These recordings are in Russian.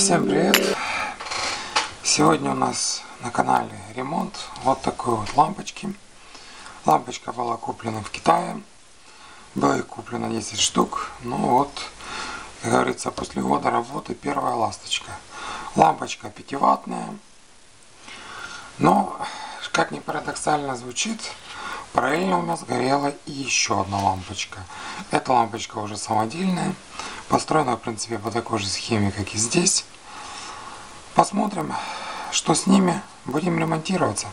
Всем привет! Сегодня у нас на канале ремонт вот такой вот лампочки. Лампочка была куплена в Китае. Было куплено 10 штук. Ну вот, как говорится, после года работы первая ласточка. Лампочка 5-ваттная. Но, как ни парадоксально звучит, параллельно у нас горела и еще одна лампочка. Эта лампочка уже самодельная. Построена, в принципе, по такой же схеме, как и здесь. Посмотрим, что с ними. Будем ремонтироваться.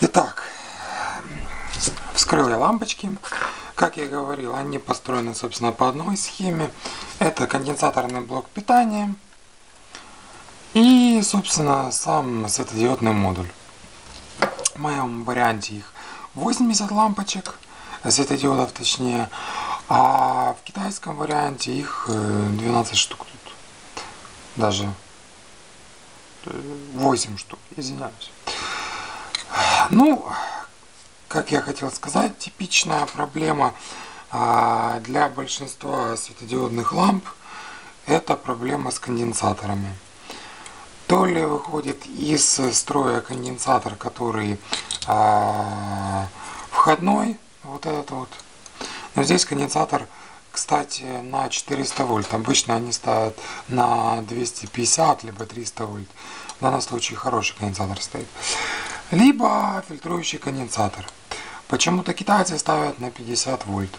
Итак, вскрыл я лампочки. Как я говорил, они построены, собственно, по одной схеме. Это конденсаторный блок питания и, собственно, сам светодиодный модуль. В моем варианте их 80 лампочек, светодиодов точнее, а в китайском варианте их 12 штук тут. Даже 8 штук, извиняюсь. Ну, как я хотел сказать, типичная проблема а, для большинства светодиодных ламп это проблема с конденсаторами. То ли выходит из строя конденсатор, который а, входной, вот этот вот. Но здесь конденсатор, кстати, на 400 вольт. Обычно они ставят на 250 либо 300 вольт. В данном случае хороший конденсатор стоит либо фильтрующий конденсатор. Почему-то китайцы ставят на 50 вольт,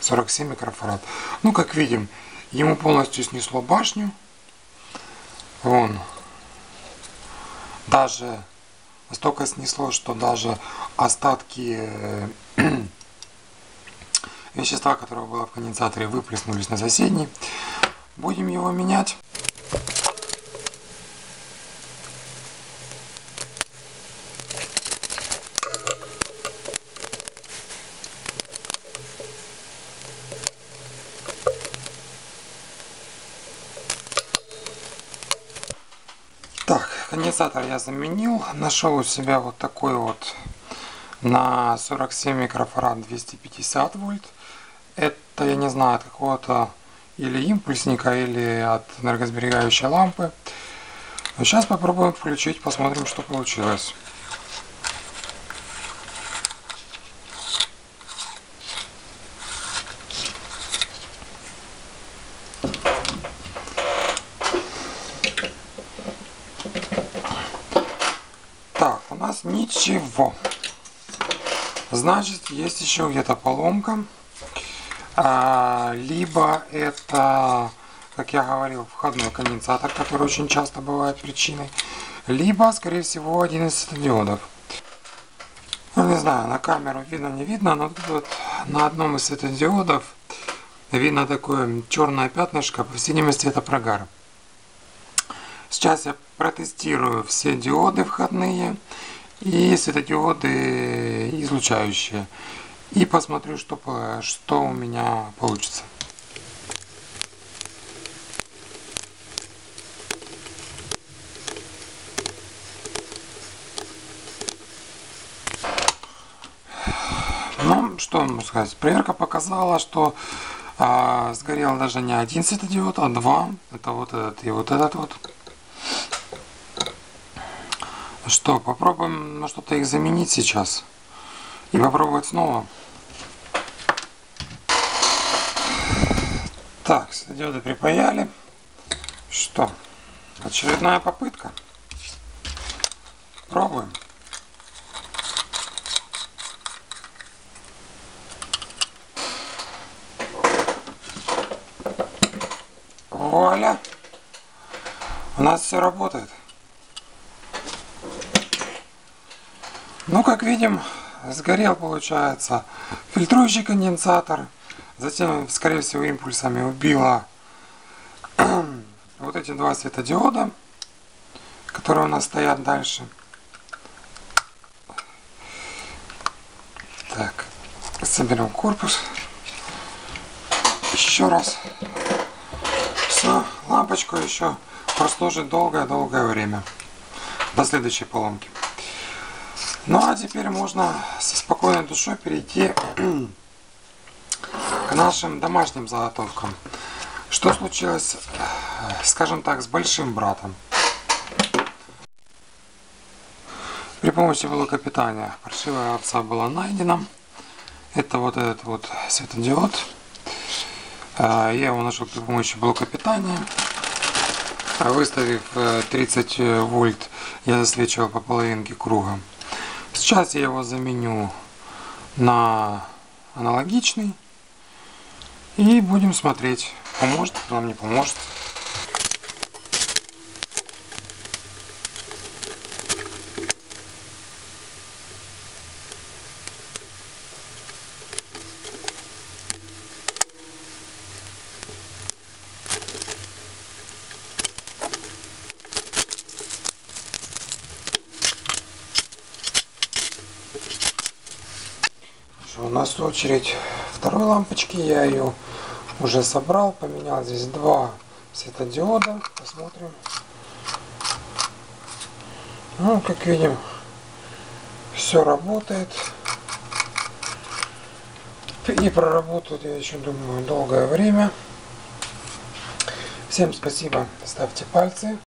47 микрофарад. Ну, как видим, ему полностью снесло башню. Вон. Даже настолько снесло, что даже остатки э, вещества, которое было в конденсаторе, выплеснулись на соседний. Будем его менять. Так, конденсатор я заменил. Нашел у себя вот такой вот на 47 микрофарад 250 вольт. Это, я не знаю, от какого-то или импульсника, или от энергосберегающей лампы. Сейчас попробуем включить, посмотрим, что получилось. Так, у нас ничего. Значит, есть еще где-то поломка. А, либо это, как я говорил, входной конденсатор, который очень часто бывает причиной. Либо, скорее всего, один из светодиодов. Ну, не знаю, на камеру видно, не видно, но тут вот на одном из светодиодов видно такое черное пятнышко, по всей видимости, это прогар. Сейчас я протестирую все диоды входные и светодиоды излучающие. И посмотрю, что, что у меня получится. Ну, что могу сказать. Проверка показала, что а, сгорел даже не один светодиод, а два. Это вот этот и вот этот вот. Что, попробуем на что-то их заменить сейчас. И попробовать снова. Так, светодиоды припаяли. Что? Очередная попытка. Пробуем. Вуаля! У нас все работает. Ну, как видим, сгорел, получается, фильтрующий конденсатор. Затем, скорее всего, импульсами убило вот эти два светодиода, которые у нас стоят дальше. Так, соберем корпус. еще раз. Все, лампочка еще прослужит долгое-долгое время. До следующей поломки. Ну а теперь можно со спокойной душой перейти к нашим домашним заготовкам. Что случилось, скажем так, с большим братом? При помощи блока питания паршивая овца была найдена. Это вот этот вот светодиод. А, я его нашел при помощи блока питания. Выставив 30 э, вольт, я засвечивал по половинке круга. Сейчас я его заменю на аналогичный. И будем смотреть, поможет, нам не поможет. У нас очередь второй лампочки. Я ее уже собрал, поменял здесь два светодиода. Посмотрим. Ну, как видим, все работает. И проработает, я еще думаю, долгое время. Всем спасибо, ставьте пальцы.